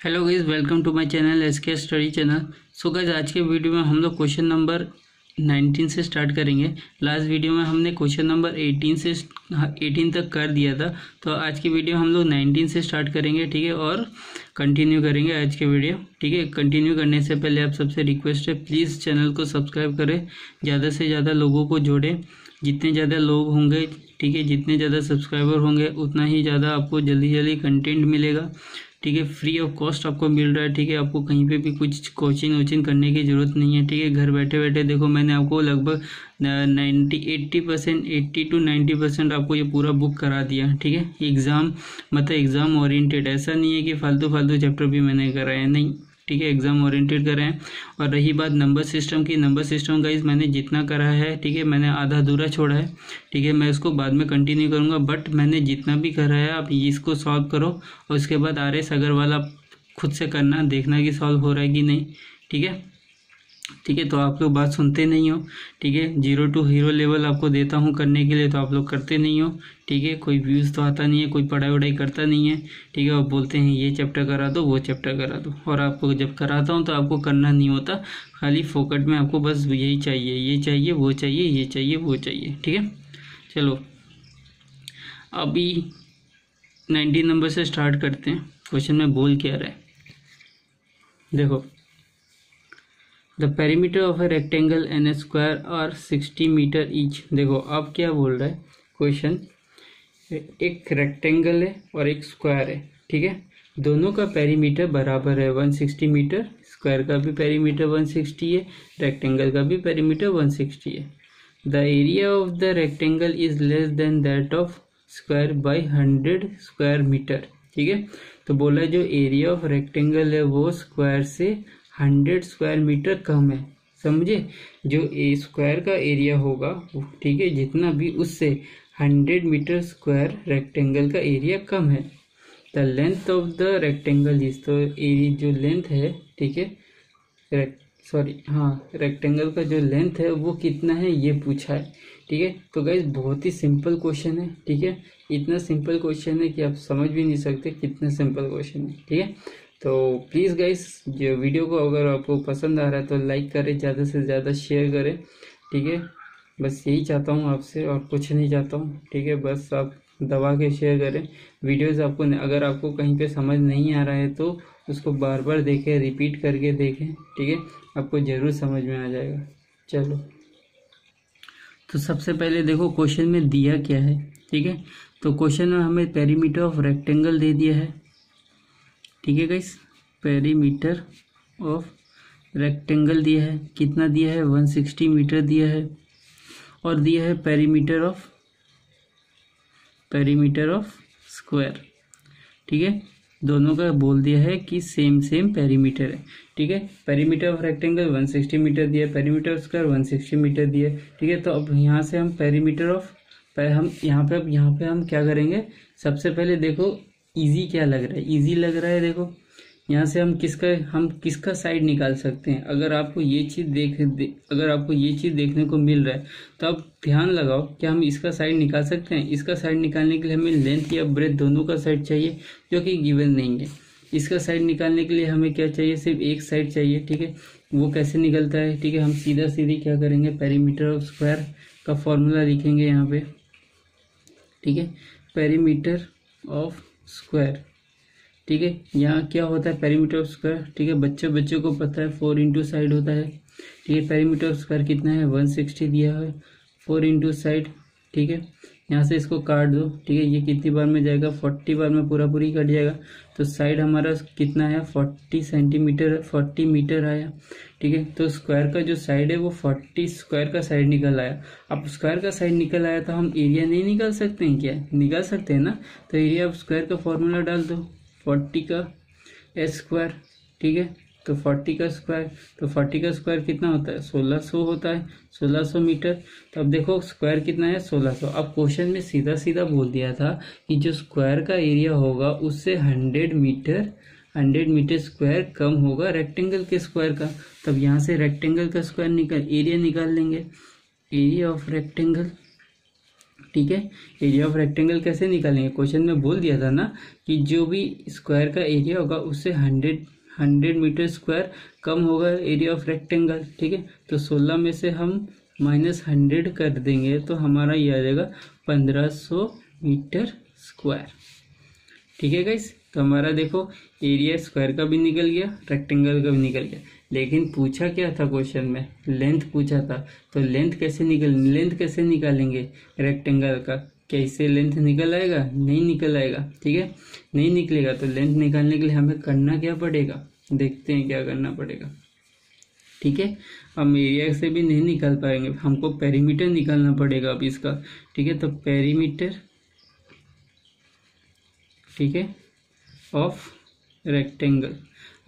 Hello guys welcome to my channel S K study channel so guys आज के video में हम लोग क्वेश्चन नंबर 19 से स्टार्ट करेंगे। लास्ट वीडियो में हमने क्वेश्चन नंबर 18 से 18 तक कर दिया था। तो आज की वीडियो हम लोग 19 से स्टार्ट करेंगे, ठीक है? और कंटिन्यू करेंगे आज के वीडियो ठीक है? कंटिन्यू करने से पहले आप सबसे रिक्वेस्ट है प्लीज़ चैनल को सब्सक्राइब करें। ज़्यादा से ज़्यादा लोगों को जोड़ें। जितने ज़्यादा लोग होंगे, ठीक है? जितने ज़्यादा सब्सक्राइबर होंगे, उतना ही ज़्यादा आपको जल्दी जल्दी कंटेंट मिलेगा। ठीक है फ्री ऑफ़ कॉस्ट आपको मिल रहा है, ठीक है। आपको कहीं पे भी कुछ कोचिंग वोचिंग करने की ज़रूरत नहीं है, ठीक है। घर बैठे बैठे देखो, मैंने आपको लगभग ninety eighty percent eighty to ninety percent आपको ये पूरा बुक करा दिया, ठीक है। एग्ज़ाम मतलब एग्ज़ाम ओरिएंटेड ऐसा नहीं है कि फालतू फालतू चैप्टर भी मैंने कराया नहीं। ठीक है एग्ज़ाम ओरिएंटेड कर और रही बात नंबर सिस्टम की नंबर सिस्टम गाइज़ मैंने जितना करा है, ठीक है, मैंने आधा अधूरा छोड़ा है, ठीक है, मैं उसको बाद में कंटिन्यू करूँगा बट मैंने जितना भी करा है, आप इसको सॉल्व करो, और उसके बाद आर एस अग्रवाल आप खुद से करना, देखना कि सॉल्व हो रहा है कि नहीं, ठीक है? ठीक है तो आप लोग बात सुनते नहीं हो। ठीक है ज़ीरो टू हीरो लेवल आपको देता हूँ करने के लिए तो आप लोग करते नहीं हो। ठीक है, कोई व्यूज़ तो आता नहीं है, कोई पढ़ाई वढ़ाई करता नहीं है। ठीक है और बोलते हैं, ये चैप्टर करा दो, वो चैप्टर करा दो। और आपको जब कराता हूँ तो आपको करना नहीं होता। खाली फोकट में आपको बस यही चाहिए, ये चाहिए, वो चाहिए, ये चाहिए, वो चाहिए। ठीक है, चलो। अभी नाइनटीन नंबर से स्टार्ट करते हैं। क्वेश्चन में बोल क्या रहा है? देखो। The perimeter of a rectangle and a square और सिक्सटी मीटर ईच देखो, अब क्या बोल रहा है? क्वेश्चन एक रेक्टेंगल है और एक स्क्वायर है, ठीक है? दोनों का पेरीमीटर बराबर है 160 मीटर स्क्वायर का भी पेरीमीटर 160 है रेक्टेंगल का भी पेरीमीटर 160 है. The area of the rectangle is less than that of square by 100 square metre ठीक है? तो बोला जो एरिया ऑफ़ रेक्टेंगल है वो स्क्वायर से 100 स्क्वायर मीटर कम है, समझे? जो ए स्क्वायर का एरिया होगा, ठीक है, जितना भी उससे हंड्रेड मीटर स्क्वायर रेक्टेंगल का एरिया कम है। The length of the rectangle is तो एरिया जो लेंथ है, ठीक है? सॉरी हाँ रेक्टेंगल का जो लेंथ है, वो कितना है, ये पूछा है, ठीक है? तो गाइज़ बहुत ही सिंपल क्वेश्चन है, ठीक है? इतना सिंपल क्वेश्चन है कि आप समझ भी नहीं सकते कितना सिंपल क्वेश्चन है, ठीक है? तो प्लीज़ गाइस जो वीडियो को अगर आपको पसंद आ रहा है तो लाइक करें, ज़्यादा से ज़्यादा शेयर करें, ठीक है? बस यही चाहता हूँ आपसे और कुछ नहीं चाहता हूँ, ठीक है? बस आप दबा के शेयर करें। वीडियोस आपको अगर आपको कहीं पे समझ नहीं आ रहा है तो उसको बार बार देखें रिपीट करके देखें, ठीक है? आपको ज़रूर समझ में आ जाएगा। चलो। तो सबसे पहले देखो क्वेश्चन में दिया क्या है, ठीक है? तो क्वेश्चन में हमें पेरीमीटर ऑफ़ रेक्टेंगल दे दिया है। ठीक है गाइस पेरीमीटर ऑफ़ रेक्टेंगल दिया है। कितना दिया है? 160 मीटर दिया है। और दिया है perimeter of perimeter of square ठीक है? दोनों का बोल दिया है कि सेम सेम पेरीमीटर है। ठीक है? पेरीमीटर ऑफ़ रेक्टेंगल 160 मीटर दिया पेरीमीटर ऑफ़ स्क्वायर 160 मीटर दिया ठीक है? तो अब यहाँ से हम पेरीमीटर ऑफ़ हम यहाँ पे अब यहाँ पे हम क्या करेंगे? सबसे पहले देखो इजी क्या लग रहा है? इजी लग रहा है देखो। यहाँ से हम किसका हम किसका साइड निकाल सकते हैं? अगर आपको ये चीज़ देख दे, अगर आपको ये चीज़ देखने को मिल रहा है तो आप ध्यान लगाओ कि हम इसका साइड निकाल सकते हैं। इसका साइड निकालने के लिए हमें लेंथ या ब्रेथ दोनों का साइड चाहिए जो कि गिवन नहीं है। इसका साइड निकालने के लिए हमें क्या चाहिए? सिर्फ़ एक साइड चाहिए ठीक है? वो कैसे निकलता है ठीक है? हम सीधा सीधी क्या करेंगे? पेरीमीटर ऑफ़ स्क्वायर का फॉर्मूला लिखेंगे यहाँ पे ठीक है? Perimeter of square. ठीक है? यहाँ क्या होता है? पेरीमीटर ऑफ़ स्क्वायर ठीक है? बच्चे बच्चे को पता है फोर इंटू साइड होता है। ठीक है? पेरीमीटर ऑफ़ स्क्वायर कितना है? वन सिक्सटी दिया है। फोर इंटू साइड ठीक है? यहाँ से इसको काट दो, ठीक है? ये कितनी बार में जाएगा? फोर्टी बार में पूरा पूरी कट जाएगा। तो साइड हमारा कितना है फोर्टी सेंटीमीटर, फोर्टी मीटर आया, ठीक है? तो स्क्वायर का जो साइड है, वो फोर्टी स्क्वायर का साइड निकल आया। अब स्क्वायर का साइड निकल आया तो हम एरिया नहीं निकाल सकते हैं क्या? निकाल सकते हैं ना? तो एरिया स्क्वायर का फॉर्मूला डाल दो, फोर्टी का एस स्क्वायर, ठीक है? तो फोर्टी का स्क्वायर तो फोर्टी का स्क्वायर कितना होता है? सोलह सौ होता है। सोलह सौ मीटर। तो अब देखो स्क्वायर कितना है? सोलह सौ। अब क्वेश्चन में सीधा सीधा बोल दिया था कि जो स्क्वायर का एरिया होगा, उससे hundred metre hundred metre square कम होगा रेक्टेंगल के स्क्वायर का। तब यहाँ से रेक्टेंगल का स्क्वायर निकाल एरिया निकाल लेंगे। एरिया ऑफ़ रेक्टेंगल ठीक है? एरिया ऑफ़ रेक्टेंगल कैसे निकालेंगे? क्वेश्चन में बोल दिया था ना कि जो भी स्क्वायर का एरिया होगा, उससे हंड्रेड हंड्रेड मीटर स्क्वायर कम होगा एरिया ऑफ़ रेक्टेंगल ठीक है? तो सोलह में से हम माइनस हंड्रेड कर देंगे तो हमारा ये आ जाएगा पंद्रह सौ मीटर स्क्वायर। ठीक है गाइस तो हमारा देखो एरिया स्क्वायर का भी निकल गया रेक्टेंगल का भी निकल गया। लेकिन पूछा क्या था क्वेश्चन में? लेंथ पूछा था। तो लेंथ कैसे निकल लेंथ कैसे निकालेंगे रेक्टेंगल का? कैसे लेंथ निकल आएगा? नहीं निकल आएगा, ठीक है? नहीं निकलेगा तो लेंथ निकालने के लिए हमें करना क्या पड़ेगा? देखते हैं क्या करना पड़ेगा, ठीक है? हम एरिया से भी नहीं निकाल पाएँगे, हमको पेरीमीटर निकालना पड़ेगा अब इसका, ठीक है? तो पेरीमीटर ठीक है? ऑफ़ रेक्टेंगल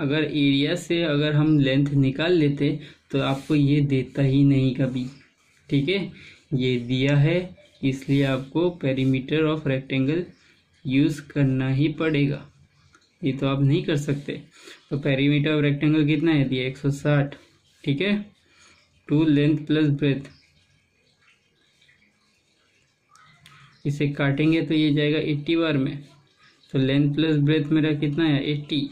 अगर एरिया से अगर हम लेंथ निकाल लेते तो आपको ये देता ही नहीं कभी, ठीक है? ये दिया है इसलिए आपको पेरीमीटर ऑफ़ रेक्टेंगल यूज़ करना ही पड़ेगा। ये तो आप नहीं कर सकते। तो पेरीमीटर ऑफ़ रेक्टेंगल कितना है? दिया 160 ठीक है? टू लेंथ प्लस ब्रेथ इसे काटेंगे तो ये जाएगा 80 बार में। तो लेंथ प्लस ब्रेथ मेरा कितना है? एट्टी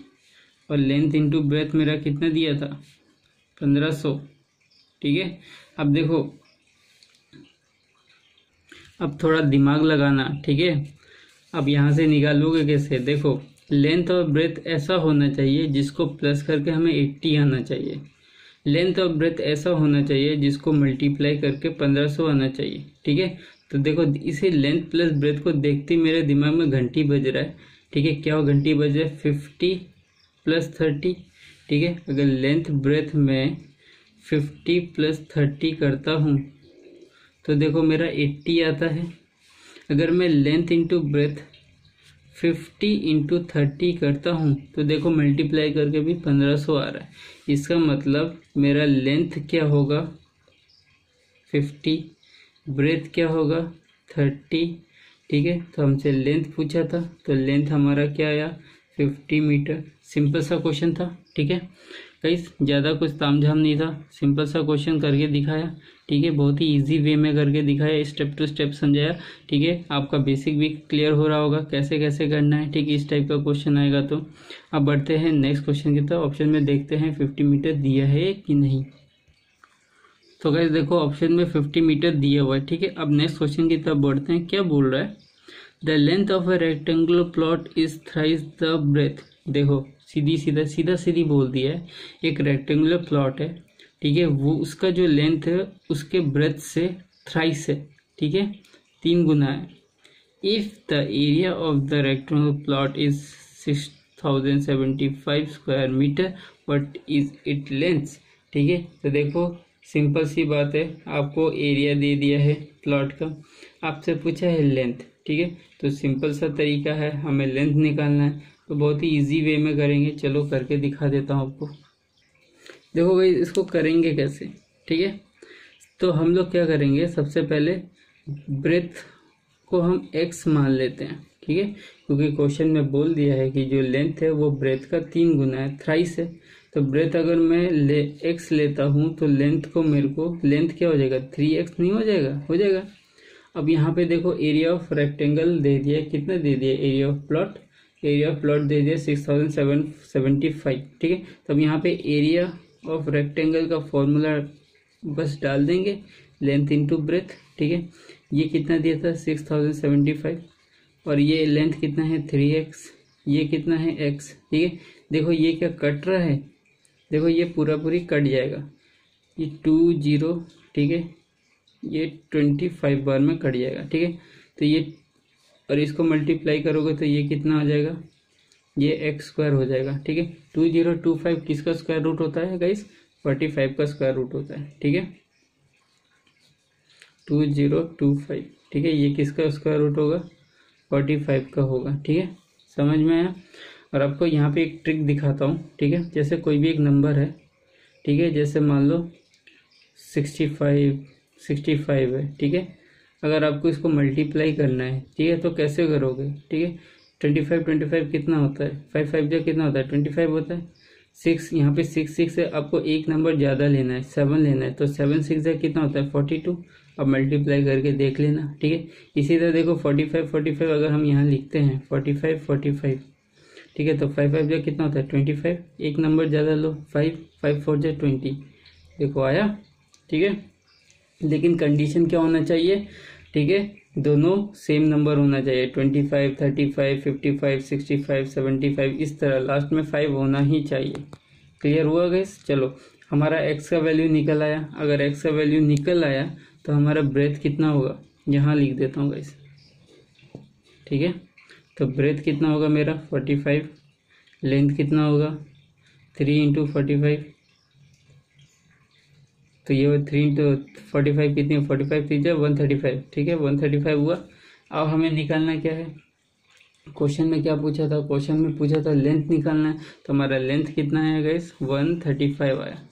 और लेंथ इंटू ब्रेथ मेरा कितना दिया था? पंद्रह सौ, ठीक है? अब देखो अब थोड़ा दिमाग लगाना, ठीक है? अब यहाँ से निकालोगे कैसे? देखो लेंथ और ब्रेथ ऐसा होना चाहिए जिसको प्लस करके हमें एट्टी आना चाहिए। लेंथ और ब्रेथ ऐसा होना चाहिए जिसको मल्टीप्लाई करके पंद्रह सौ आना चाहिए, ठीक है? तो देखो, इसे लेंथ प्लस ब्रेथ को देखते मेरे दिमाग में घंटी बज रहा है, ठीक है? क्या घंटी बज रहा है? फिफ्टी प्लस थर्टी ठीक है? अगर लेंथ ब्रेथ में फिफ्टी प्लस थर्टी करता हूँ तो देखो मेरा एट्टी आता है। अगर मैं length into breadth fifty into thirty करता हूँ तो देखो मल्टीप्लाई करके भी पंद्रह सौ आ रहा है। इसका मतलब मेरा लेंथ क्या होगा? फिफ्टी ब्रेथ क्या होगा? थर्टी ठीक है? तो हमसे लेंथ पूछा था तो लेंथ हमारा क्या आया? Fifty metre. सिंपल सा क्वेश्चन था, ठीक है? कई ज़्यादा कुछ तामझाम नहीं था। सिंपल सा क्वेश्चन करके दिखाया, ठीक है? बहुत ही इजी वे में करके दिखाया स्टेप टू स्टेप समझाया, ठीक है? आपका बेसिक भी क्लियर हो रहा होगा, कैसे कैसे करना है, ठीक? इस टाइप का क्वेश्चन आएगा तो। अब बढ़ते हैं नेक्स्ट क्वेश्चन की तरफ़। ऑप्शन में देखते हैं फिफ्टी मीटर दिया है कि नहीं। तो गैस देखो ऑप्शन में फिफ्टी मीटर दिया हुआ है, ठीक है? अब नेक्स्ट क्वेश्चन की तरफ़ बढ़ते हैं। क्या बोल रहा है? The length of a rectangular plot is thrice the breadth देखो, सीधी, सीधा सीधा, सीधी बोल दिया है। एक रेक्टेंगुलर प्लॉट है, ठीक है? वो उसका जो लेंथ है, उसके ब्रेथ से थ्राइस है, ठीक है? तीन गुना है। If the area of the rectangular plot is six thousand seventy five square metre what is it length ठीक है? तो देखो सिंपल सी बात है। आपको एरिया दे दिया है प्लॉट का। आपसे पूछा है लेंथ ठीक है? तो सिंपल सा तरीका है, हमें लेंथ निकालना है। तो बहुत ही इजी वे में करेंगे। चलो करके दिखा देता हूँ आपको। देखो भाई, इसको करेंगे कैसे? ठीक है? तो हम लोग क्या करेंगे? सबसे पहले ब्रेथ को हम एक्स मान लेते हैं। ठीक है? क्योंकि क्वेश्चन में बोल दिया है कि जो लेंथ है, वो ब्रेथ का तीन गुना है थ्राइस है। तो ब्रेथ अगर मैं ले एक्स लेता हूँ तो लेंथ को मेरे को लेंथ क्या हो जाएगा? थ्री एक्स नहीं हो जाएगा? हो जाएगा। अब यहाँ पे देखो एरिया ऑफ़ रेक्टेंगल दे दिया कितना दे दिया area of plot area of plot दे दिया six thousand seven seventy five ठीक है? तो अब यहाँ पे एरिया ऑफ़ रेक्टेंगल का फॉर्मूला बस डाल देंगे। लेंथ इंटू ब्रेथ ठीक है? ये कितना दिया था? सिक्स थाउज़ेंड सेवेंटी फाइव और ये लेंथ कितना है? थ्री एक्स ये कितना है? एक्स ठीक है? देखो ये क्या कट रहा है? देखो ये पूरा पूरी कट जाएगा। ये टू ज़ीरो ठीक है? ये ट्वेंटी फाइव बार में कट जाएगा, ठीक है? तो ये, और इसको मल्टीप्लाई करोगे तो ये कितना आ जाएगा? ये एक्स स्क्वायर हो जाएगा, ठीक है? टू ज़ीरो टू फाइव किसका स्क्वायर रूट होता है गाइस फोर्टी फाइव का स्क्वायर रूट होता है, ठीक है? टू ज़ीरो टू फाइव ठीक है? ये किसका स्क्वायर रूट होगा? फोर्टी फाइव का होगा, ठीक है? समझ में आया? और आपको यहाँ पे एक ट्रिक दिखाता हूँ, ठीक है? जैसे कोई भी एक नंबर है, ठीक है? जैसे मान लो सिक्सटी फाइव सिक्सटी फाइव है, ठीक है? अगर आपको इसको मल्टीप्लाई करना है, ठीक है तो कैसे करोगे, ठीक है? ट्वेंटी फाइव ट्वेंटी फाइव कितना होता है? फाइव फाइव जो कितना होता है? ट्वेंटी फाइव होता है। सिक्स यहाँ पे सिक्स सिक्स है, आपको एक नंबर ज़्यादा लेना है सेवन लेना है तो सेवन सिक्स है कितना होता है? फोर्टी टू अब मल्टीप्लाई करके देख लेना, ठीक है? इसी तरह देखो फोर्टी फाइव फोर्टी फाइव अगर हम यहाँ लिखते हैं फोर्टी फाइव फोर्टी फाइव ठीक है? तो फाइव फाइव जो कितना होता है? ट्वेंटी फाइव एक नंबर ज़्यादा लो फाइव फाइव फोर जो ट्वेंटी देखो आया, ठीक है? लेकिन कंडीशन क्या होना चाहिए? ठीक है? दोनों सेम नंबर होना चाहिए। Twenty five thirty five fifty five sixty five seventy five इस तरह लास्ट में फाइव होना ही चाहिए। क्लियर हुआ गैस चलो, हमारा एक्स का वैल्यू निकल आया। अगर एक्स का वैल्यू निकल आया तो हमारा ब्रेथ कितना होगा? यहाँ लिख देता हूँ गैस ठीक है? तो ब्रेथ कितना होगा मेरा? फोर्टी फाइव लेंथ कितना होगा? थ्री इंटू फोर्टी फाइव तो ये थ्री इंटू फोर्टी फाइव कितनी forty five three one thirty five ठीक है? वन थर्टी फाइव हुआ। अब हमें निकालना क्या है? क्वेश्चन में क्या पूछा था? क्वेश्चन में पूछा था लेंथ निकालना है। तो हमारा लेंथ कितना है गाइस वन थर्टी फाइव आया।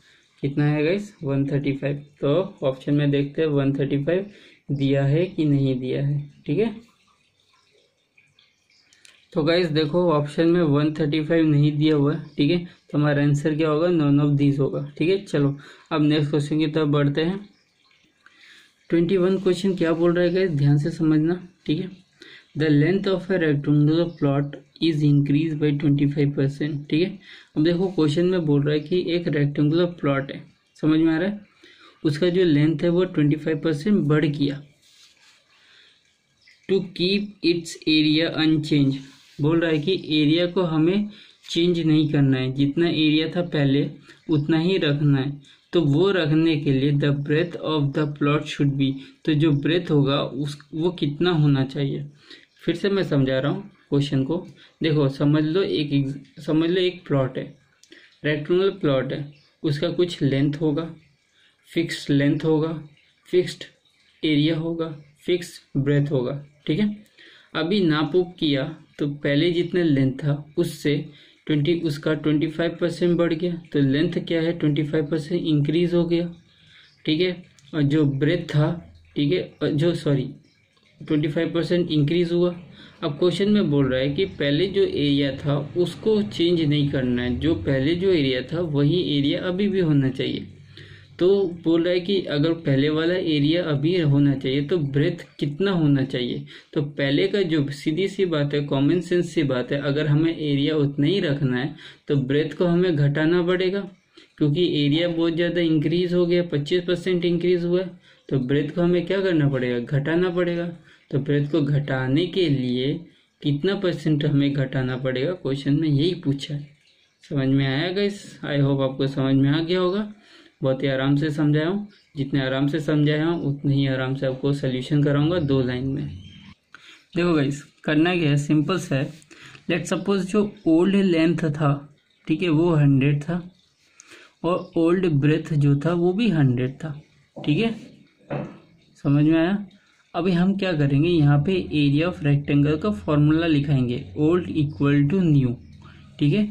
कितना है गाइस वन थर्टी फाइव तो ऑप्शन में देखते हैं वन थर्टी फाइव दिया है कि नहीं दिया है, ठीक है? तो गाइस देखो ऑप्शन में वन थर्टी फाइव नहीं दिया हुआ, ठीक है? तो हमारा आंसर क्या होगा? नॉन ऑफ़ दिस होगा। ठीक है? चलो, अब नेक्स्ट क्वेश्चन की तरफ़ बढ़ते हैं। ट्वेंटी वन क्वेश्चन क्या बोल रहा है ध्यान से समझना। ठीक है? The length of a rectangular plot is increase by twenty five percent ठीक है? अब देखो क्वेश्चन में बोल रहा है कि एक रेक्टेंगुलर प्लॉट है। समझ में आ रहा है? उसका जो लेंथ है वो ट्वेंटी फाइव परसेंट बढ़ गया। To keep its area unchanged बोल रहा है कि एरिया को हमें चेंज नहीं करना है। जितना एरिया था पहले, उतना ही रखना है। तो वो रखने के लिए the breadth of the plot should be तो जो ब्रेथ होगा, उस, वो कितना होना चाहिए? फिर से मैं समझा रहा हूँ क्वेश्चन को। देखो, समझ लो एक समझ लो एक प्लॉट है। रेक्टेंगुलर प्लॉट है। उसका कुछ लेंथ होगा। फिक्स लेंथ होगा। फिक्स्ड एरिया होगा। फिक्स ब्रेथ होगा। ठीक है? अभी नाप उप किया तो पहले जितने लेंथ था, उससे ट्वेंटी, उसका ट्वेंटी फाइव परसेंट बढ़ गया तो लेंथ क्या है? ट्वेंटी फाइव परसेंट इंक्रीज हो गया, ठीक है? और जो ब्रेथ था, ठीक है? जो sorry twenty five percent increase हुआ। अब क्वेश्चन में बोल रहा है कि पहले जो एरिया था, उसको चेंज नहीं करना है। जो पहले जो एरिया था, वही एरिया अभी भी होना चाहिए। तो बोल रहा है कि अगर पहले वाला एरिया अभी होना चाहिए तो ब्रेथ कितना होना चाहिए? तो पहले का जो सीधी सी बात है कॉमन सेंस सी बात है, अगर हमें एरिया उतना ही रखना है तो ब्रेथ को हमें घटाना पड़ेगा। क्योंकि एरिया बहुत ज़्यादा इंक्रीज हो गया, पच्चीस परसेंट इंक्रीज हुआ है तो ब्रेथ को हमें क्या करना पड़ेगा? घटाना पड़ेगा। तो ब्रेथ को घटाने के लिए कितना परसेंट हमें घटाना पड़ेगा? क्वेश्चन में यही पूछा है। समझ में आया गाइस आई होप आपको समझ में आ गया होगा। बहुत ही आराम से समझाया हूँ। जितने आराम से समझाया हूँ, उतने ही आराम से आपको सोल्यूशन कराऊँगा दो लाइन में। देखो गाइस करना क्या है? सिंपल सा है। लेट सपोज़ जो ओल्ड लेंथ था, ठीक है, वो हंड्रेड था और ओल्ड ब्रेथ जो था, वो भी हंड्रेड था, ठीक है? समझ में आया? अभी हम क्या करेंगे? यहाँ पे एरिया ऑफ़ रेक्टेंगल का फॉर्मूला लिखाएँगे। ओल्ड इक्वल टू न्यू ठीक है?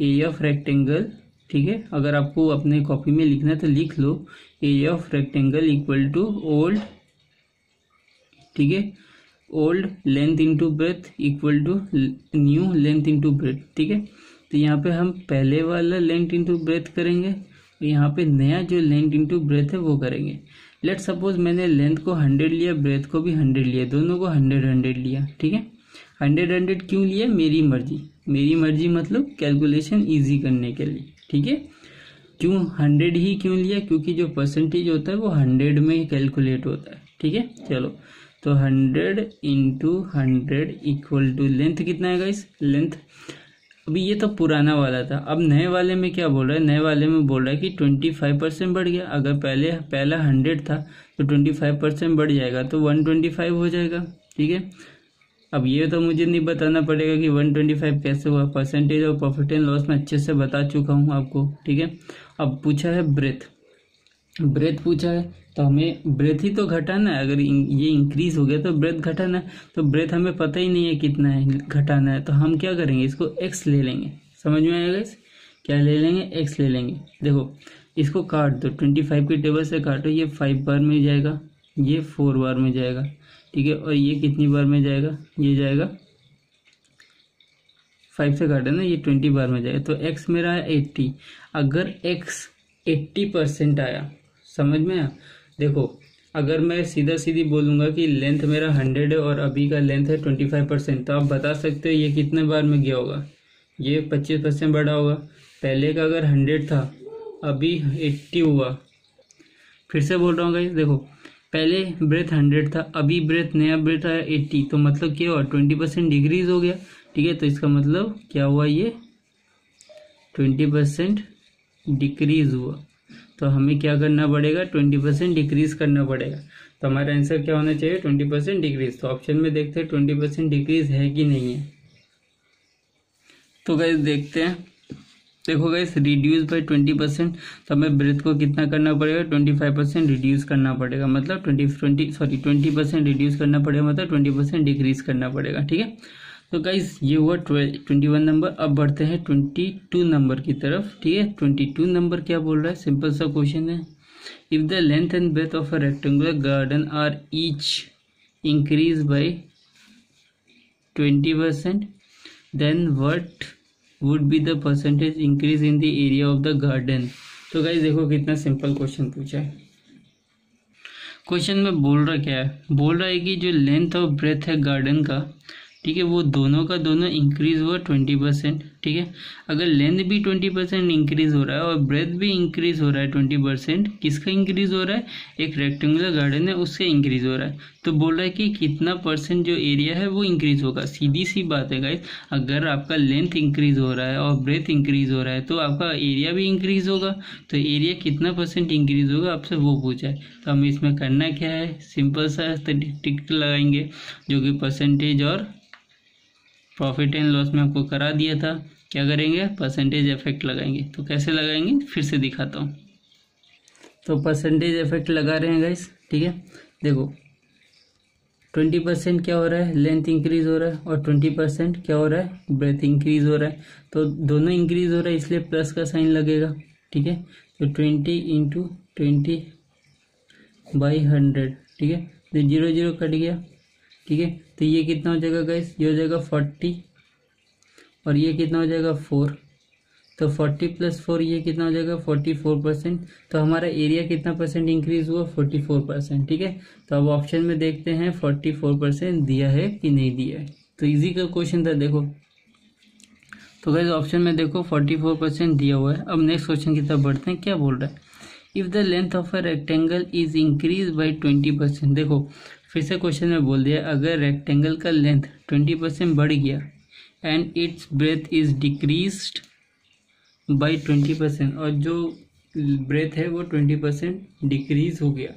एरिया ऑफ़ रेक्टेंगल ठीक है? अगर आपको अपने कॉपी में लिखना है तो लिख लो। Area of rectangle equal to old ठीक है? Old length into breadth equal to new length into breadth ठीक है? तो यहाँ पे हम पहले वाला लेंथ इंटू ब्रेथ करेंगे। यहाँ पे नया जो लेंथ इंटू ब्रेथ है वो करेंगे। लेट सपोज़ मैंने लेंथ को हंड्रेड लिया ब्रेथ को भी हंड्रेड लिया। दोनों को हंड्रेड हंड्रेड लिया, ठीक है? हंड्रेड हंड्रेड क्यों लिया? मेरी मर्ज़ी। मेरी मर्ज़ी मतलब कैलकुलेशन इजी करने के लिए। ठीक है? क्यों हंड्रेड ही क्यों लिया? क्योंकि जो परसेंटेज होता है वो हंड्रेड में ही कैलकुलेट होता है। ठीक है? चलो। तो hundred into hundred equal to length कितना है गाइस लेंथ अभी ये तो पुराना वाला था। अब नए वाले में क्या बोल रहा है? नए वाले में बोल रहा है कि ट्वेंटी फाइव परसेंट बढ़ गया। अगर पहले, पहला हंड्रेड था तो ट्वेंटी फाइव परसेंट बढ़ जाएगा। तो वन ट्वेंटी फाइव हो जाएगा। ठीक है? अब ये तो मुझे नहीं बताना पड़ेगा कि वन ट्वेंटी फाइव कैसे हुआ। परसेंटेज और प्रॉफिट एंड लॉस में अच्छे से बता चुका हूँ आपको, ठीक है? अब पूछा है ब्रेथ ब्रेथ पूछा है तो हमें ब्रेथ ही तो घटाना है। अगर ये इंक्रीज हो गया तो ब्रेथ घटाना है। तो ब्रेथ हमें पता ही नहीं है कितना है, घटाना है। तो हम क्या करेंगे? इसको एक्स ले लेंगे। समझ में आएगा इस क्या ले लेंगे? एक्स ले लेंगे। देखो, इसको काट दो। ट्वेंटी फाइव के टेबल से काटो। ये फाइव बार में जाएगा, ये फोर बार में जाएगा। ठीक है, और ये कितनी बार में जाएगा? ये जाएगा। फाइव से काटे ना ये ट्वेंटी बार में जाएगा। तो एक्स मेरा है एट्टी अगर एक्स एट्टी परसेंट आया, समझ में आया? देखो, अगर मैं सीधा सीधी बोलूँगा कि लेंथ मेरा हंड्रेड है और अभी का लेंथ है ट्वेंटी फाइव परसेंट तो आप बता सकते हो ये कितने बार में गया होगा? ये पच्चीस परसेंट बढ़ा होगा। पहले का अगर हंड्रेड था, अभी एट्टी हुआ। फिर से बोल रहा हूँ देखो पहले ब्रेथ हंड्रेड था, अभी ब्रेथ नया ब्रेथ आया एट्टी तो मतलब क्या हुआ? ट्वेंटी परसेंट डिक्रीज हो गया, ठीक है? तो इसका मतलब क्या हुआ ये? ट्वेंटी परसेंट डिक्रीज हुआ। तो हमें क्या करना पड़ेगा? ट्वेंटी परसेंट डिक्रीज करना पड़ेगा। तो हमारा आंसर क्या होना चाहिए? ट्वेंटी परसेंट डिक्रीज तो ऑप्शन में देखते हैं ट्वेंटी परसेंट डिक्रीज है कि नहीं है। तो गैस देखते हैं। देखो guys reduce by twenty percent तो हमें ब्रेथ को कितना करना पड़ेगा? ट्वेंटी फाइव परसेंट रिड्यूस करना पड़ेगा। मतलब twenty twenty sorry twenty percent reduce करना पड़ेगा मतलब ट्वेंटी परसेंट डिक्रीज करना पड़ेगा, ठीक है? तो गाइस ये हुआ ट्वेंटी वन नंबर अब बढ़ते हैं ट्वेंटी टू नंबर की तरफ़, ठीक है? ट्वेंटी टू नंबर क्या बोल रहा है? सिंपल सा क्वेश्चन है। If the length and breadth of a rectangular garden are each increase by twenty percent then what would be the percentage increase in the area of the garden तो guys देखो कितना simple question पूछा है। Question में बोल रहा क्या है? बोल रहा है कि जो लेंथ और ब्रेथ है गार्डन का, ठीक है, वो दोनों का दोनों इंक्रीज हुआ ट्वेंटी परसेंट ठीक है? अगर लेंथ भी ट्वेंटी परसेंट इंक्रीज हो रहा है और ब्रेथ भी इंक्रीज हो रहा है ट्वेंटी परसेंट किसका इंक्रीज हो रहा है? एक रेक्टेंगुलर गार्डन है, उससे इंक्रीज हो रहा है। तो बोल रहा है कि कितना परसेंट जो एरिया है वो इंक्रीज होगा। सीधी सी बात है गाइस अगर आपका लेंथ इंक्रीज हो रहा है और ब्रेथ इंक्रीज हो रहा है तो आपका एरिया भी इंक्रीज होगा। तो एरिया कितना परसेंट इंक्रीज होगा? आपसे वो पूछा है। तो हमें इसमें करना क्या है? सिंपल सा टिकट लगाएँगे, जो कि परसेंटेज और प्रॉफिट एंड लॉस में आपको करा दिया था। क्या करेंगे? परसेंटेज इफ़ेक्ट लगाएँगे। तो कैसे लगाएँगे? फिर से दिखाता हूँ। तो परसेंटेज इफ़ेक्ट लगा रहे हैं गाइस ठीक है? देखो ट्वेंटी परसेंट क्या हो रहा है? लेंथ इंक्रीज हो रहा है और ट्वेंटी परसेंट क्या हो रहा है? ब्रेथ इंक्रीज हो रहा है। तो दोनों इंक्रीज हो रहा है, इसलिए प्लस का साइन लगेगा, ठीक है? तो twenty into twenty by hundred ठीक है? तो ज़ीरो ज़ीरो कट गया, ठीक है? तो ये कितना हो जाएगा गैस ये हो जाएगा फोर्टी और ये कितना हो जाएगा फोर? तो फोर्टी प्लस फोर ये कितना हो जाएगा फोर्टी फोर परसेंट तो हमारा एरिया कितना परसेंट इंक्रीज हुआ? फोर्टी फोर परसेंट ठीक है? तो अब ऑप्शन में देखते हैं, फोर्टी फोर परसेंट दिया है कि नहीं दिया है। तो इजी का क्वेश्चन था, देखो। तो गैस ऑप्शन में देखो, फोर्टी फोर परसेंट दिया हुआ है। अब नेक्स्ट क्वेश्चन की तरफ़ बढ़ते हैं, क्या बोल रहा है? If the length of a rectangle is increase by twenty percent देखो, फिर से क्वेश्चन में बोल दिया, अगर रेक्टेंगल का लेंथ ट्वेंटी परसेंट बढ़ गया and its breadth is decrease by twenty percent और जो ब्रेथ है वो ट्वेंटी परसेंट डिक्रीज हो गया।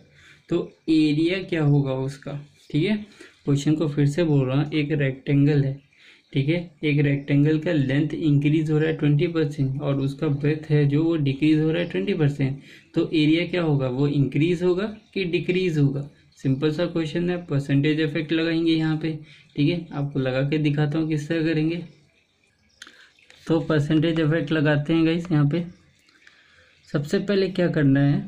तो एरिया क्या होगा उसका? ठीक है? क्वेश्चन को फिर से बोल रहा हूँ। एक रेक्टेंगल है। ठीक है? एक रेक्टेंगल का लेंथ इंक्रीज हो रहा है ट्वेंटी परसेंट और उसका ब्रेथ है जो वो डिक्रीज हो रहा है ट्वेंटी परसेंट तो एरिया क्या होगा? वो इंक्रीज होगा कि डिक्रीज होगा? सिंपल सा क्वेश्चन है परसेंटेज इफ़ेक्ट लगाएँगे यहाँ पे, ठीक है? आपको लगा के दिखाता हूँ किस तरह करेंगे। तो परसेंटेज इफ़ेक्ट लगाते हैं गाइस यहाँ पे। सबसे पहले क्या करना है,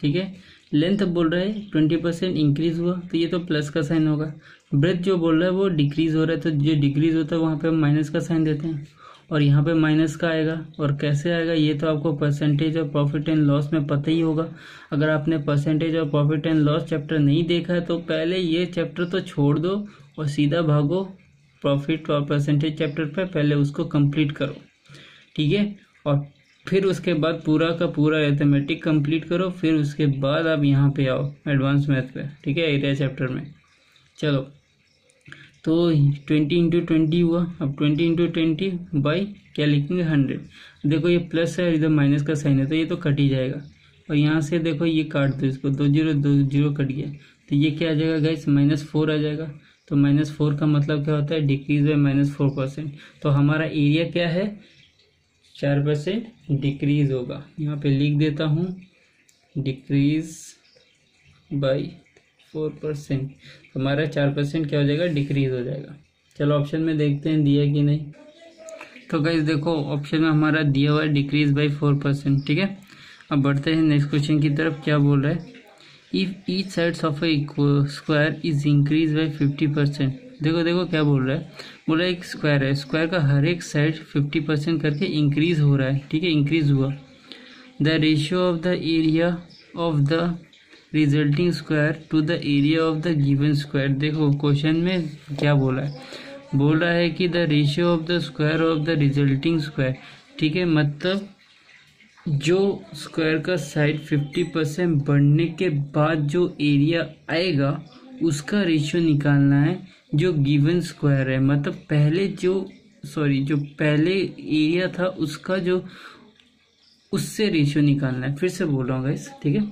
ठीक है? लेंथ बोल रहा है ट्वेंटी परसेंट इंक्रीज हुआ तो ये तो प्लस का साइन होगा। ब्रेथ जो बोल रहा है, वो डिक्रीज हो रहा है तो जो डिक्रीज होता है, वहाँ पे हम माइनस का साइन देते हैं। और यहाँ पे माइनस का आएगा। और कैसे आएगा? ये तो आपको परसेंटेज और प्रॉफिट एंड लॉस में पता ही होगा। अगर आपने परसेंटेज और प्रॉफिट एंड लॉस चैप्टर नहीं देखा है तो पहले ये चैप्टर तो छोड़ दो और सीधा भागो प्रॉफिट और परसेंटेज चैप्टर पर पहले उसको कंप्लीट करो। ठीक है? और फिर उसके बाद पूरा का पूरा एथमेटिक कंप्लीट करो। फिर उसके बाद आप यहाँ पे आओ एडवांस मैथ पे। ठीक है? एरिया चैप्टर में। चलो। तो ट्वेंटी इंटू ट्वेंटी हुआ। अब ट्वेंटी इंटू ट्वेंटी बाई क्या लिखेंगे? हंड्रेड देखो ये प्लस है इधर माइनस का साइन है तो ये तो कट ही जाएगा। और यहाँ से देखो ये काट दो इसको, दो ज़ीरो दो ज़ीरो कट गया। तो ये क्या आ जाएगा गैस माइनस फोर आ जाएगा। तो माइनस फोर का मतलब क्या होता है? Decrease by minus four percent तो हमारा एरिया क्या है? चार परसेंट डिक्रीज होगा। यहाँ पे लिख देता हूँ डिक्रीज बाई फोर परसेंट हमारा चार परसेंट क्या हो जाएगा? डिक्रीज हो जाएगा। चलो ऑप्शन में देखते हैं दिया कि नहीं। तो गाइज़ देखो ऑप्शन में हमारा दिया हुआ है डिक्रीज बाई फोर परसेंट ठीक है? अब बढ़ते हैं नेक्स्ट क्वेश्चन की तरफ़, क्या बोल रहा है? If each sides of a square is increase by fifty percent देखो देखो क्या बोल रहा है? बोल रहा है एक स्क्वायर है। स्क्वायर का हर एक साइड फिफ्टी परसेंट करके इंक्रीज हो रहा है, ठीक है? इंक्रीज हुआ। The ratio of the area of the resulting square to the area of the given square देखो क्वेश्चन में क्या बोला है? बोल रहा है कि the ratio of the square of the resulting square ठीक है? मतलब जो स्क्वायर का साइड फिफ्टी परसेंट बढ़ने के बाद जो एरिया आएगा, उसका रेशियो निकालना है जो गिवन स्क्वायर है। मतलब पहले जो सॉरी जो पहले एरिया था, उसका जो, उससे रेशियो निकालना है। फिर से बोल रहा हूँ गाइस ठीक है?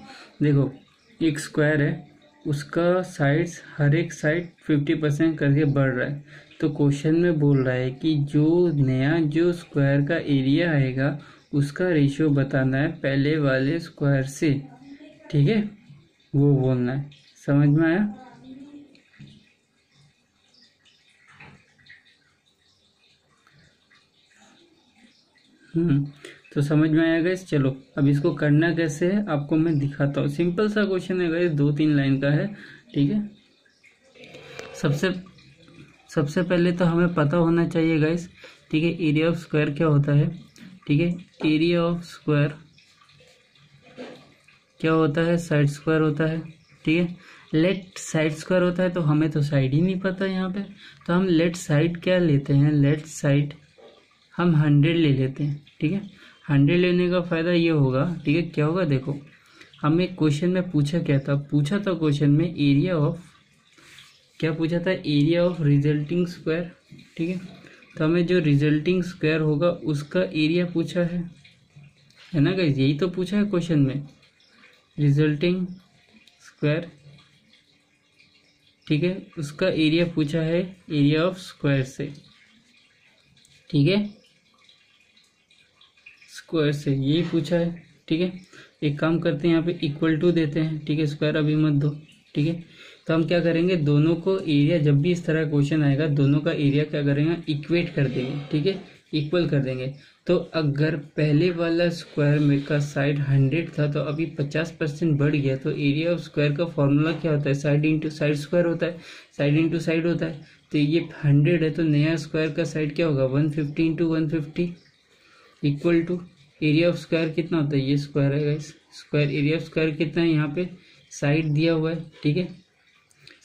देखो एक स्क्वायर है, उसका साइड्स हर एक साइड फिफ्टी परसेंट करके बढ़ रहा है। तो क्वेश्चन में बोल रहा है कि जो नया, जो स्क्वायर का एरिया आएगा, उसका रेशियो बताना है पहले वाले स्क्वायर से। ठीक है? वो बोलना है। समझ में आया? हम्म। तो समझ में आया गैस चलो, अब इसको करना कैसे है, आपको मैं दिखाता हूँ। सिंपल सा क्वेश्चन है गैस दो तीन लाइन का है, ठीक है? सबसे सबसे पहले तो हमें पता होना चाहिए गैस ठीक है एरिया ऑफ़ स्क्वायर क्या होता है? ठीक है एरिया ऑफ़ स्क्वायर क्या होता है? साइड स्क्वायर होता है, ठीक है? लेट साइड स्क्वायर होता है तो हमें तो साइड ही नहीं पता यहाँ पे। तो हम लेट साइड क्या लेते हैं? लेट साइड हम हंड्रेड ले लेते हैं, ठीक है? हंड्रेड लेने का फ़ायदा ये होगा, ठीक है, क्या होगा देखो हमें क्वेश्चन में पूछा क्या था? पूछा था क्वेश्चन में एरिया ऑफ़ क्या पूछा था? एरिया ऑफ़ रिजल्टिंग स्क्वायर ठीक है? तो हमें जो रिजल्टिंग स्क्वायर होगा, उसका एरिया पूछा है है ना गाइज़ यही तो पूछा है क्वेश्चन में। रिजल्टिंग स्क्वायर ठीक है? उसका एरिया पूछा है एरिया ऑफ़ स्क्वायर से, ठीक है? स्क्वायर से यही पूछा है, ठीक है? एक काम करते हैं, यहाँ पे इक्वल टू देते हैं, ठीक है? स्क्वायर अभी मत दो, ठीक है? तो हम क्या करेंगे? दोनों को एरिया जब भी इस तरह का क्वेश्चन आएगा, दोनों का एरिया क्या करेंगे? इक्वेट कर देंगे, ठीक है? इक्वल कर देंगे। तो अगर पहले वाला स्क्वायर में का साइड हंड्रेड था तो अभी पचास परसेंट बढ़ गया तो एरिया ऑफ़ स्क्वायर का फॉर्मूला क्या होता है? साइड इंटू साइड स्क्वायर होता है। साइड इंटू साइड होता है। तो ये हंड्रेड है तो नया स्क्वायर का साइड क्या होगा? One fifty into one fifty equal to area of square कितना होता है? ये स्क्वायर है guys square area of square कितना है? यहाँ पे साइड दिया हुआ है, ठीक है?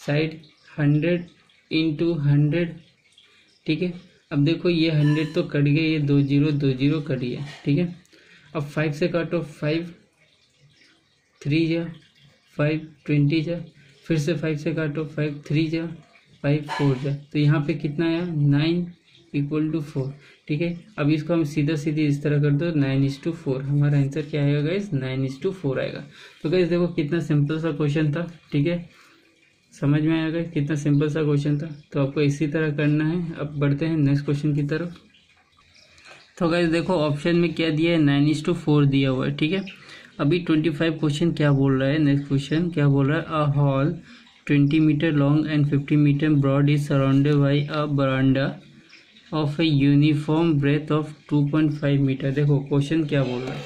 साइड हंड्रेड इंटू हंड्रेड ठीक है? अब देखो ये हंड्रेड तो कट गया, ये दो ज़ीरो दो ज़ीरो कट गया, ठीक है? अब फाइव से काटो फाइव थ्री जा फाइव ट्वेंटी जा, फिर से फाइव से काटो फाइव थ्री जा फाइव फोर जा। तो यहाँ पे कितना आया? नाइन इक्वल टू फोर ठीक है? अब इसको हम सीधा सीधी इस तरह कर दो नाइन इज़ टू फोर हमारा आंसर क्या आएगा guys nine is to four आएगा। तो गाइज़ देखो कितना सिंपल सा क्वेश्चन था, ठीक है? समझ में आएगा कितना सिंपल सा क्वेश्चन था। तो आपको इसी तरह करना है। अब बढ़ते हैं नेक्स्ट क्वेश्चन की तरफ़। तो गाइज़ देखो ऑप्शन में क्या दिया है? नाइन इज़ टू फोर दिया हुआ है, ठीक है? अभी ट्वेंटी फाइव क्वेश्चन क्या बोल रहा है? नेक्स्ट क्वेश्चन क्या बोल रहा है? A hall twenty metre long and fifty metre broad is surrounded by a veranda of a uniform breadth of 2.5 metre देखो क्वेश्चन क्या बोल रहा है?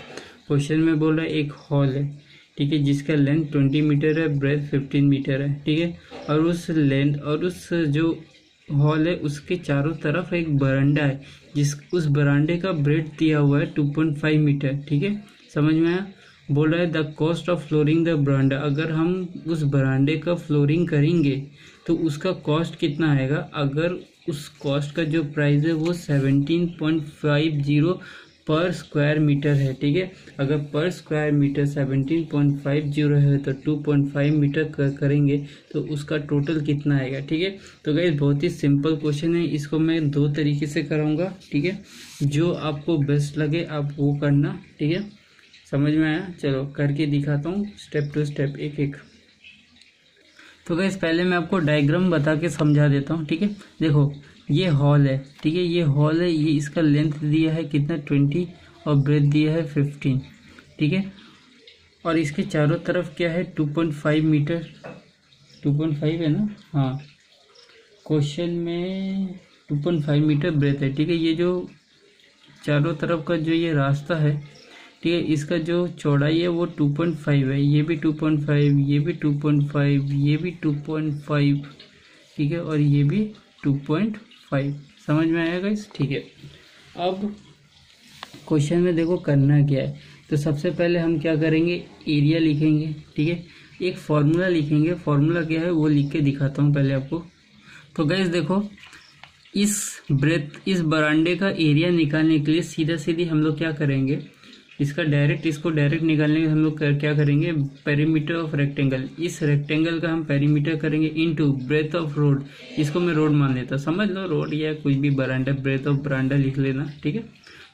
क्वेश्चन में बोल रहा है, एक हॉल है, ठीक है, जिसका लेंथ 20 मीटर है ब्रेथ 15 मीटर है, ठीक है? और उस लेंथ और उस जो हॉल है, उसके चारों तरफ़ एक बरांडा है, जिस, उस बरांडे का ब्रेड दिया हुआ है 2.5 मीटर ठीक है? समझ में आया? बोल रहा है the cost of flooring the veranda. अगर हम उस बरांडे का फ्लोरिंग करेंगे तो उसका कॉस्ट कितना आएगा? अगर उस कॉस्ट का जो प्राइस है वो seventeen point five zero per square metre है ठीक है? अगर per square metre seventeen point five zero है तो टू पॉइंट फाइव मीटर कर, करेंगे तो उसका टोटल कितना आएगा ठीक है? तो गई बहुत ही सिंपल क्वेश्चन है इसको मैं दो तरीके से कराऊँगा ठीक है? जो आपको बेस्ट लगे आप वो करना ठीक है? समझ में आया? चलो करके दिखाता हूँ स्टेप टू स्टेप एक एक तो गैस पहले मैं आपको डायग्राम बता के समझा देता हूँ, ठीक है? देखो, ये हॉल है, ठीक है? ये हॉल है, ये इसका लेंथ दिया है कितना? ट्वेंटी और ब्रेथ दिया है फिफ्टीन ठीक है? और इसके चारों तरफ़ क्या है? Two point five metre two point five है ना? हाँ। क्वेश्चन में two point five metre breadth है, ठीक है? ये जो चारों तरफ़ का जो ये रास्ता है ठीक है। इसका जो चौड़ाई है वो 2.5 है। ये भी 2.5 ये भी 2.5 ये भी 2.5 ठीक है? और ये भी 2.5 समझ में आएगा इस ठीक है। अब क्वेश्चन में देखो करना क्या है। तो सबसे पहले हम क्या करेंगे? एरिया लिखेंगे, ठीक है? एक फार्मूला लिखेंगे। फार्मूला क्या है? वो लिख के दिखाता हूँ पहले आपको। तो गैस देखो, इस ब्रेथ इस बरांडे का एरिया निकालने के लिए सीधा सीधी हम लोग क्या करेंगे? इसका डायरेक्ट इसको डायरेक्ट निकालने के हम लोग क्या करेंगे? पेरीमीटर ऑफ़ रेक्टेंगल इस रेक्टेंगल का हम पेरीमीटर करेंगे इनटू ब्रेथ ऑफ़ रोड इसको मैं रोड मान लेता समझ लो रोड या कुछ भी बरांडा ब्रेथ ऑफ़ बरांडा लिख लेना, ठीक है?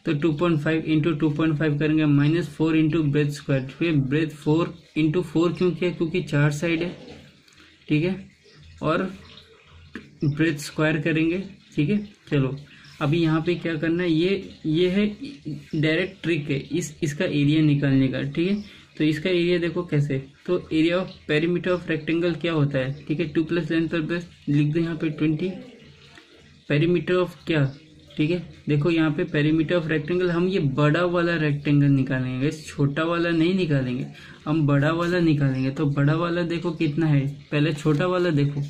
तो 2.5 point five into two point five करेंगे minus four into breadth square फिर ब्रेथ फोर इंटू फोर क्यों किया? क्योंकि चार साइड है, ठीक है? और ब्रेथ स्क्वायर करेंगे, ठीक है? चलो। अभी यहाँ पे क्या करना है? ये ये है डायरेक्ट ट्रिक है। इस, इसका एरिया निकालने का, ठीक है? तो इसका एरिया देखो कैसे? तो area of perimeter of rectangle क्या होता है? ठीक है टू प्लस लेंथ और प्लस लिख दो यहाँ पे ट्वेंटी पेरीमीटर ऑफ़ क्या? ठीक है? देखो यहाँ पे पेरीमीटर ऑफ़ रेक्टेंगल हम ये बड़ा वाला रेक्टेंगल निकालेंगे छोटा वाला नहीं निकालेंगे। हम बड़ा वाला निकालेंगे तो बड़ा वाला देखो कितना है? पहले छोटा वाला देखो।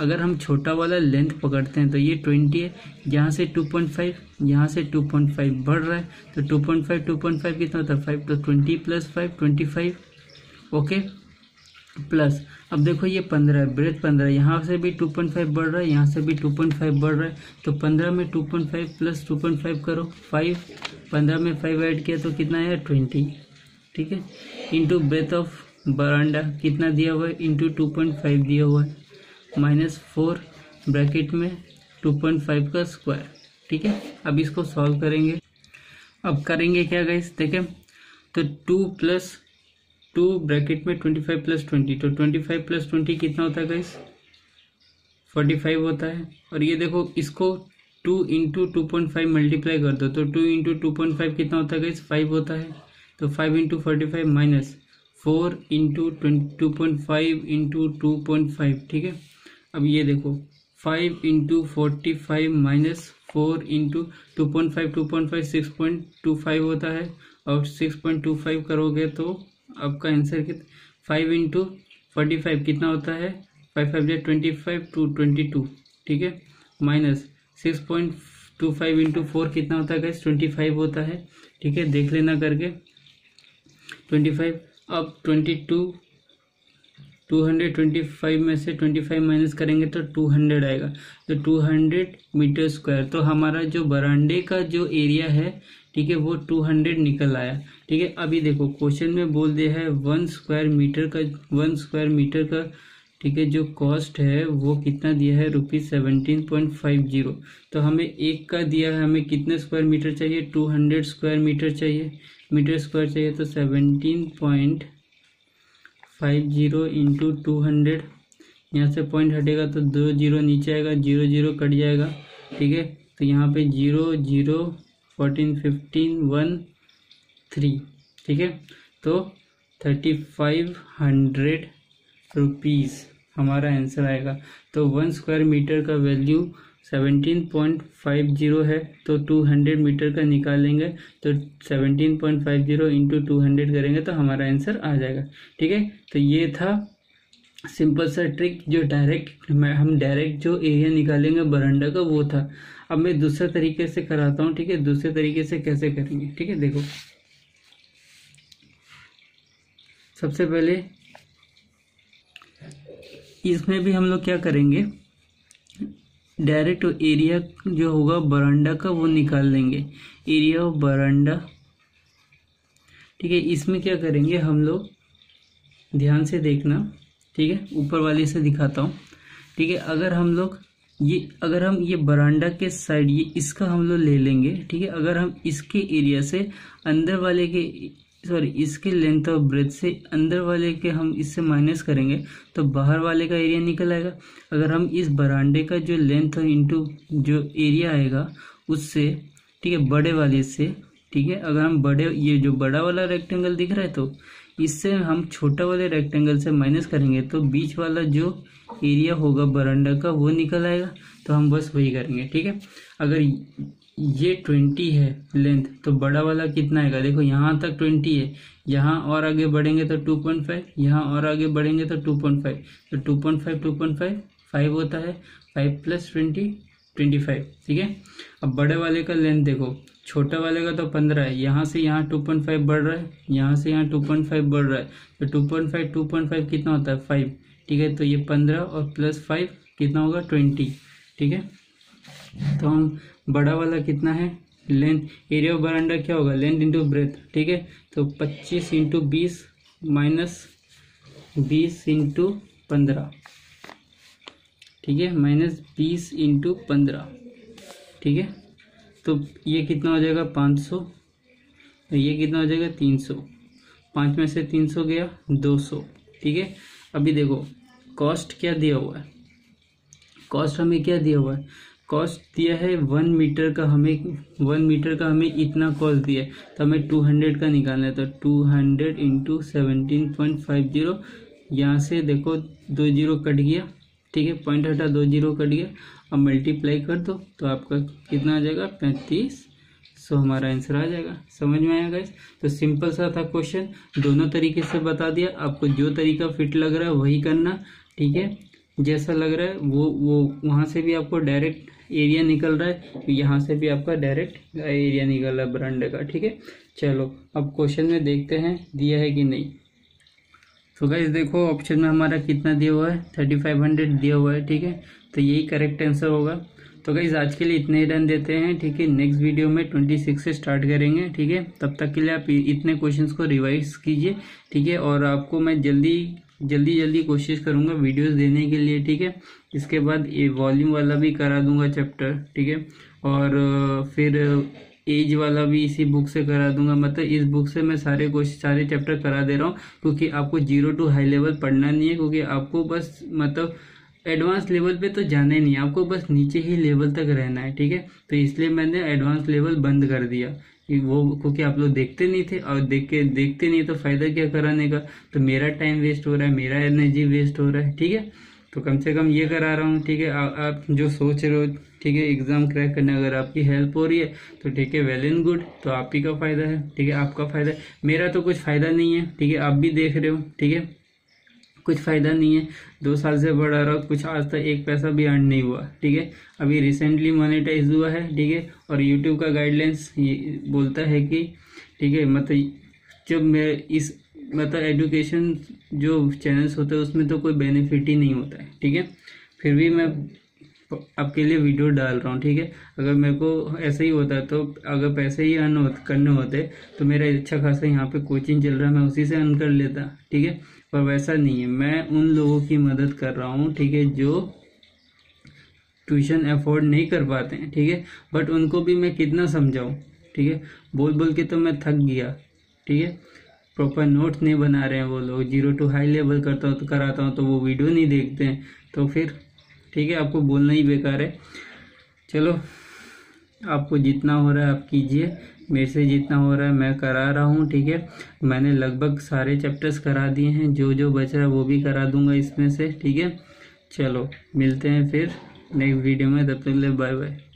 अगर हम छोटा वाला लेंथ पकड़ते हैं तो ये ट्वेंटी है, यहाँ से टू पॉइंट फाइव यहाँ से टू पॉइंट फाइव बढ़ रहा है तो two point five two point five कितना होता है? फाइव तो twenty plus five twenty five okay plus अब देखो ये पंद्रह है ब्रेथ पंद्रह यहाँ से भी टू पॉइंट फाइव बढ़ रहा है, यहाँ से भी टू पॉइंट फाइव बढ़ रहा है तो पंद्रह में two point five plus two point five करो फाइव पंद्रह में फाइव ऐड किया तो कितना है ट्वेंटी ठीक है? इंटू ब्रेथ ऑफ़ बरांडा कितना दिया हुआ है? इंटू टू पॉइंट फाइव दिया हुआ है। माइनस फोर ब्रैकेट में टू पॉइंट फाइव का स्क्वायर। ठीक है? अब इसको सॉल्व करेंगे। अब करेंगे क्या गाइस देखें तो टू प्लस टू ब्रैकेट में ट्वेंटी फाइव प्लस ट्वेंटी। तो ट्वेंटी फाइव प्लस ट्वेंटी कितना होता है गाइस फोर्टी फाइव होता है। और ये देखो, इसको two into two point five multiply कर दो। तो two into two point five कितना होता है गाइस फाइव होता है। तो five into forty five minus four into two point five into two point five. ठीक है? अब ये देखो five into forty five minus four into two point five two point five six point two five होता है। और six point two five करोगे तो आपका आंसर कितना फाइव इंटू फोर्टी फाइव कितना होता है? फाइव फाइव या twenty five two twenty two ठीक है? Minus six point two five into four कितना होता है गैस ट्वेंटी फाइव होता है, ठीक है? देख लेना करके। ट्वेंटी फाइव अब twenty two two hundred twenty five में से ट्वेंटी फाइव माइनस करेंगे तो टू हंड्रेड आएगा। तो टू हंड्रेड मीटर स्क्वायर तो हमारा जो बरांडे का जो एरिया है, ठीक है, वो टू हंड्रेड निकल आया। ठीक है, अभी देखो क्वेश्चन में बोल दिया है वन स्क्वायर मीटर का वन स्क्वायर मीटर का, ठीक है, जो कॉस्ट है, वो कितना दिया है rupees seventeen point five zero तो हमें एक का दिया है, हमें कितने स्क्वायर मीटर चाहिए? टू हंड्रेड स्क्वायर मीटर चाहिए। मीटर स्क्वायर चाहिए तो seventeen point five zero into two hundred यहाँ से पॉइंट हटेगा तो दो ज़ीरो नीचे आएगा ज़ीरो ज़ीरो कट जाएगा, ठीक है? तो यहाँ पे zero zero fourteen fifteen one three ठीक है? तो थर्टी फाइव हंड्रेड रुपीज़ हमारा आंसर आएगा। तो वन स्क्वायर मीटर का value seventeen point five zero है तो टू हंड्रेड मीटर का निकालेंगे तो seventeen point five zero into two hundred करेंगे तो हमारा आंसर आ जाएगा। ठीक है? तो ये था सिंपल सा ट्रिक जो डायरेक्ट हम डायरेक्ट जो एरिया निकालेंगे बरंडा का, वो था। अब मैं दूसरे तरीके से कराता हूँ, ठीक है? दूसरे तरीके से कैसे करेंगे? ठीक है? देखो। सबसे पहले इसमें भी हम लोग क्या करेंगे? डायरेक्ट एरिया जो होगा बरांडा का वो निकाल लेंगे एरिया ऑफ़ बरांडा। ठीक है, इसमें क्या करेंगे हम लोग? ध्यान से देखना। ठीक है, ऊपर वाले से दिखाता हूँ। ठीक है, अगर हम लोग ये, अगर हम ये बरांडा के साइड ये इसका हम लोग ले लेंगे। ठीक है, अगर हम इसके एरिया से अंदर वाले के सॉरी इसके लेंथ और ब्रेथ से अंदर वाले के हम इससे माइनस करेंगे तो बाहर वाले का एरिया निकल आएगा। अगर हम इस बरांडे का जो लेंथ इंटू जो एरिया आएगा, उससे, ठीक है, बड़े वाले से, ठीक है, अगर हम बड़े, ये जो बड़ा वाला रेक्टेंगल दिख रहा है तो इससे हम छोटा वाले रेक्टेंगल से माइनस करेंगे तो बीच वाला जो एरिया होगा बरांडा का, वो निकल आएगा तो हम बस वही करेंगे, ठीक है। अगर ये ट्वेंटी है लेंथ तो बड़ा वाला कितना आएगा? देखो, यहाँ तक ट्वेंटी है, यहाँ और आगे बढ़ेंगे तो टू पॉइंट फाइव यहाँ और आगे बढ़ेंगे तो टू पॉइंट फाइव तो two point five two point five five होता है five plus twenty twenty five ठीक है? अब बड़े वाले का लेंथ देखो, छोटा वाले का तो पंद्रह है, यहाँ से यहाँ टू पॉइंट फाइव बढ़ रहा है, यहाँ से यहाँ टू पॉइंट फाइव बढ़ रहा है तो two point five two point five कितना होता है? फाइव ठीक है? तो ये पंद्रह और प्लस फाइव कितना होगा? ट्वेंटी ठीक है? तो हम बड़ा वाला कितना है? लेंथ एरिया ऑफ़ बरांडा क्या होगा? लेंथ इंटू ब्रेथ ठीक है? तो पच्चीस इंटू बीस माइनस बीस इंटू पंद्रह, ठीक है? माइनस बीस इंटू पंद्रह, ठीक है? तो ये कितना हो जाएगा? पाँच सौ तो ये कितना हो जाएगा? तीन सौ। पाँच में से तीन सौ गया, दो सौ, ठीक है? अभी देखो कॉस्ट क्या दिया हुआ है? कॉस्ट हमें क्या दिया हुआ है? कॉस्ट दिया है वन मीटर का हमें वन मीटर का हमें इतना कॉस्ट दिया है। तो हमें टू हंड्रेड का निकालना है तो two hundred into seventeen point five zero यहाँ से देखो दो ज़ीरो कट गया, ठीक है पॉइंट हटा दो ज़ीरो कट गया, अब मल्टीप्लाई कर दो तो आपका कितना आ जाएगा, पैंतीस सो हमारा आंसर आ जाएगा। समझ में आया गाइस तो सिंपल सा था क्वेश्चन दोनों तरीके से बता दिया, आपको जो तरीका फिट लग रहा है वही करना, ठीक है? जैसा लग रहा है, वो वो, वहाँ से भी आपको डायरेक्ट एरिया निकल रहा है यहाँ से भी आपका डायरेक्ट एरिया निकल रहा है ब्रांडे का, ठीक है? चलो, अब क्वेश्चन में देखते हैं, दिया है कि नहीं। तो गाइज़ देखो ऑप्शन में हमारा कितना दिया हुआ है? थर्टी फाइव हंड्रेड दिया हुआ है, ठीक है? तो यही करेक्ट आंसर होगा। तो गाइज़ आज के लिए इतने ही रन देते हैं, ठीक है? नेक्स्ट वीडियो में ट्वेंटी सिक्स से स्टार्ट करेंगे, ठीक है? तब तक के लिए आप इतने क्वेश्चंस को रिवाइज कीजिए, ठीक है? और आपको मैं जल्दी जल्दी जल्दी कोशिश करूँगा वीडियोस देने के लिए, ठीक है? इसके बाद ये वॉल्यूम वाला भी करा दूँगा चैप्टर ठीक है? और फिर एज वाला भी इसी बुक से करा दूँगा। मतलब इस बुक से मैं सारे क्वेश्चन सारे चैप्टर करा दे रहा हूँ, क्योंकि आपको ज़ीरो टू हाई लेवल पढ़ना नहीं है, क्योंकि आपको बस मतलब एडवांस लेवल पे तो जाना ही नहीं आपको बस नीचे ही लेवल तक रहना है, ठीक है? तो इसलिए मैंने एडवांस लेवल बंद कर दिया। वो, क्योंकि आप लोग देखते नहीं थे और देख के, देखते नहीं तो फ़ायदा क्या कराने का? तो मेरा टाइम वेस्ट हो रहा है, मेरा एनर्जी वेस्ट हो रहा है, ठीक है? तो कम से कम ये करा रहा हूँ, ठीक है? आप जो सोच रहे हो, ठीक है? एग्ज़ाम क्रैक करने, अगर आपकी हेल्प हो रही है तो ठीक है वेल एंड गुड तो आप ही का फ़ायदा है, ठीक है? आपका फ़ायदा है। मेरा तो कुछ फ़ायदा नहीं है, ठीक है? आप भी देख रहे हो, ठीक है? कुछ फ़ायदा नहीं है। दो साल से बढ़ा रहा कुछ आज तक एक पैसा भी अर्न नहीं हुआ, ठीक है? अभी रिसेंटली मोनेटाइज हुआ है, ठीक है? और यूट्यूब का गाइडलाइंस बोलता है कि, ठीक है मतलब जब मैं इस मतलब एजुकेशन जो चैनल्स होते हैं, उसमें तो कोई बेनिफिट ही नहीं होता है, ठीक है? फिर भी मैं आपके लिए वीडियो डाल रहा हूँ, ठीक है? अगर मेरे को ऐसा ही होता तो अगर पैसे ही अर्न करने होते तो मेरा अच्छा खासा यहाँ पे कोचिंग चल रहा है, मैं उसी से अर्न कर लेता, ठीक है? पर वैसा नहीं है। मैं उन लोगों की मदद कर रहा हूँ, ठीक है, जो ट्यूशन अफोर्ड नहीं कर पाते हैं, ठीक है बट उनको भी मैं कितना समझाऊँ, ठीक है। बोल बोल के तो मैं थक गया, ठीक है। प्रॉपर नोट्स नहीं बना रहे हैं वो लोग ज़ीरो टू हाई लेवल करता हूँ तो कराता हूँ तो वो वीडियो नहीं देखते हैं। तो फिर, ठीक है, आपको बोलना ही बेकार है। चलो, आपको जितना हो रहा है आप कीजिए। मेरे से जितना हो रहा है, मैं करा रहा हूँ, ठीक है? मैंने लगभग सारे चैप्टर्स करा दिए हैं, जो जो बच रहा है वो भी करा दूँगा इसमें से, ठीक है? चलो, मिलते हैं फिर नेक्स्ट वीडियो में, तब तक ले बाय बाय